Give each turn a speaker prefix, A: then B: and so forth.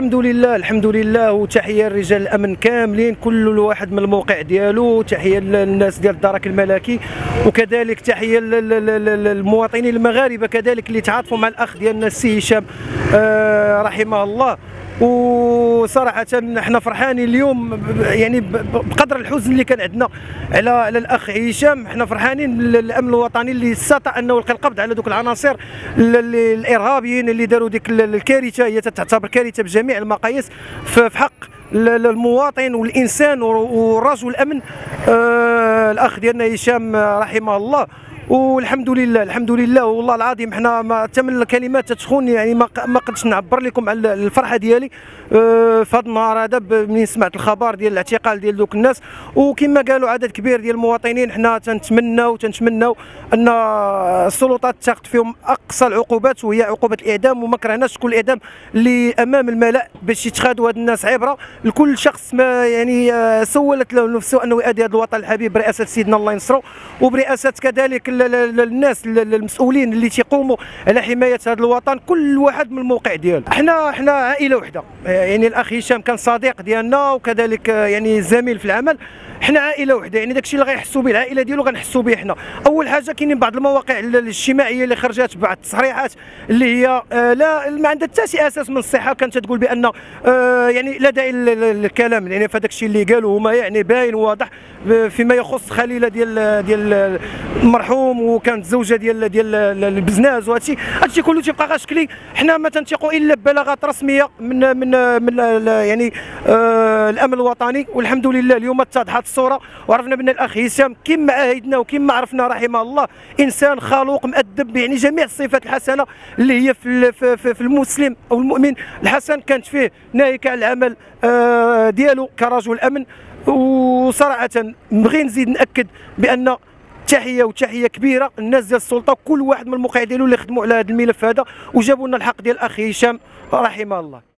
A: لله الحمد لله وتحية لرجال الأمن كاملين كل واحد من الموقع ديالو تحية للناس ديال الدرك الملكي وكذلك تحية للمواطنين المغاربة كذلك اللي تعاطفوا مع الأخ ديالنا السي هشام آه رحمه الله. وصراحة إحنا فرحانين اليوم يعني بقدر الحزن اللي كان عندنا على على الأخ هشام. إحنا فرحانين الامن الوطني اللي استطاع أنه يلقي القبض على ذوك العناصر الإرهابيين اللي داروا ديك الكارثة. هي تعتبر كارثة بجميع المقاييس في حق المواطن والإنسان ورجل الأمن. آه الأخ ديالنا هشام رحمه الله. والحمد لله الحمد لله والله العظيم حنا ما من الكلمات تتخون يعني ما ما قدرتش نعبر لكم على الفرحة ديالي. آه، في هذا النهار هذا منين سمعت الخبر ديال الاعتقال ديال دوك الناس. وكما قالوا عدد كبير ديال المواطنين حنا تنتمناو تنتمناو أن السلطات تاخذ فيهم أقصى العقوبات وهي عقوبة الإعدام وما كرهناش تكون الاعدام اللي أمام الملأ باش يتخذوا هاد الناس عبرة. لكل شخص ما يعني آه، سولت له نفسه أنه يؤدي هذا الوطن الحبيب برئاسة سيدنا الله ينصرو. وبرئاسة كذلك الناس المسؤولين اللي تيقوموا على حماية هذا الوطن كل واحد من الموقع ديالو. إحنا إحنا عائلة وحدة. يعني الأخ هشام كان صديق ديالنا وكذلك يعني زميل في العمل. حنا عائلة وحدة يعني داكشي اللي غيحسوا به العائلة ديالو غنحسوا به حنا. أول حاجة كاينين بعض المواقع الاجتماعية اللي خرجت بعض التصريحات اللي هي آه لا ما عندها حتى شي أساس من الصحة كانت تقول بأن آه يعني لا داعي للكلام يعني فداك الشيء اللي قالوا هما يعني باين واضح فيما يخص خليلة ديال ديال المرحوم وكانت زوجه ديال ديال البزناز وهادشي. هادشي كله تيبقى غير شكلي حنا ما تنثقوا إلا ببلاغات رسمية من من من يعني آه الأمن الوطني والحمد لله اليوم اتضحت الصورة وعرفنا بأن الأخ هشام كما عاهدنا وكما عرفنا رحمه الله إنسان خلوق مؤدب يعني جميع الصفات الحسنة اللي هي في في, في المسلم أو المؤمن. الحسن كانت فيه ناهيك على العمل آه ديالو كرجل أمن. وصراحة نبغي نزيد نأكد بأن تحية وتحية كبيرة الناس ديال السلطة. كل واحد من الموقع ديالو اللي خدموا على هذا الملف هذا وجابوا لنا الحق ديال الأخ هشام رحمه الله.